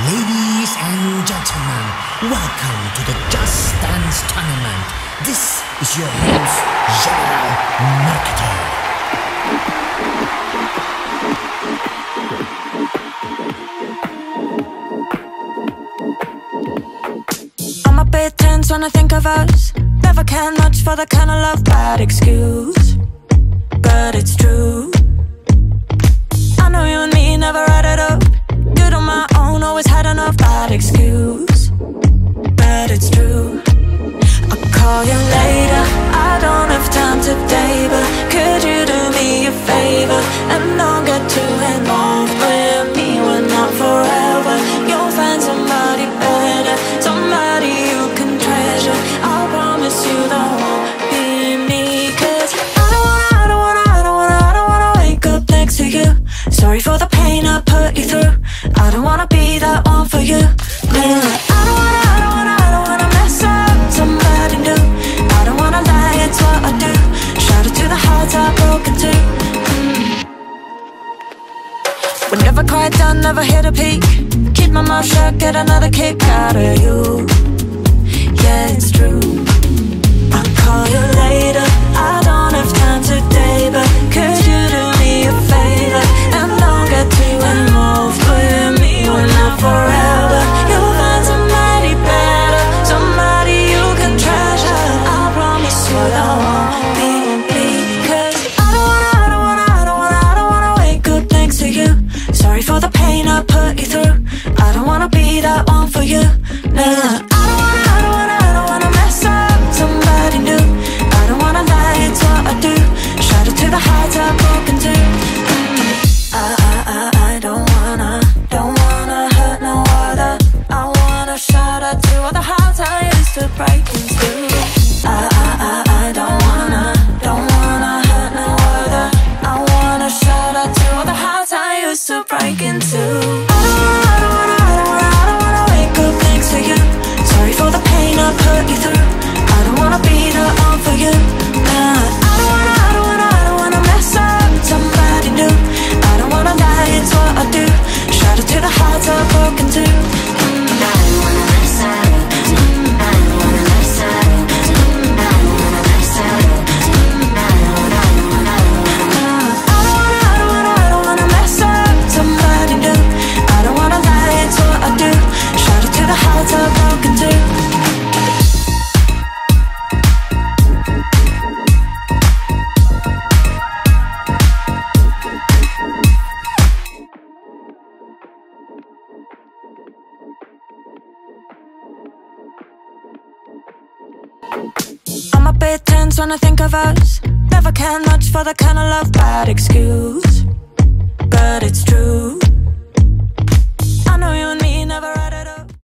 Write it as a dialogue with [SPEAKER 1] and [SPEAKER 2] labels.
[SPEAKER 1] Ladies and gentlemen, welcome to the Just Dance Tournament. This is your host, General Marketer.
[SPEAKER 2] I'm a bit tense when I think of us. Never can much for the kind of love bad excuse. But it's true. It's true. I'll call you later. I don't have time today, but could you do me a favor and don't get too involved with me? We're not forever. You'll find somebody better, somebody you can treasure. I promise you that won't be me. Cause I don't wanna, I don't wanna, I don't wanna, I don't wanna wake up next to you. Sorry for the pain I put you through. I don't wanna be that one for you. Never quite done, never hit a peak. Keep my mouth shut, get another kick out of you. Yeah, it's true. I'll call you later. Don't wanna be that one for you. Nah, I don't wanna, I don't wanna, I don't wanna mess up somebody new. I don't wanna lie, it's what I do. To the I've. Mm. I, I, I, I don't wanna, don't wanna hurt no other. I wanna shout out to all the hearts I used to break into. I, I, I, I don't wanna, don't wanna hurt no other. I wanna shout out to all the hearts I used to break. Put you through. I'm a bit tense when I think of us. Never can much for the kind of love bad excuse. But it's true.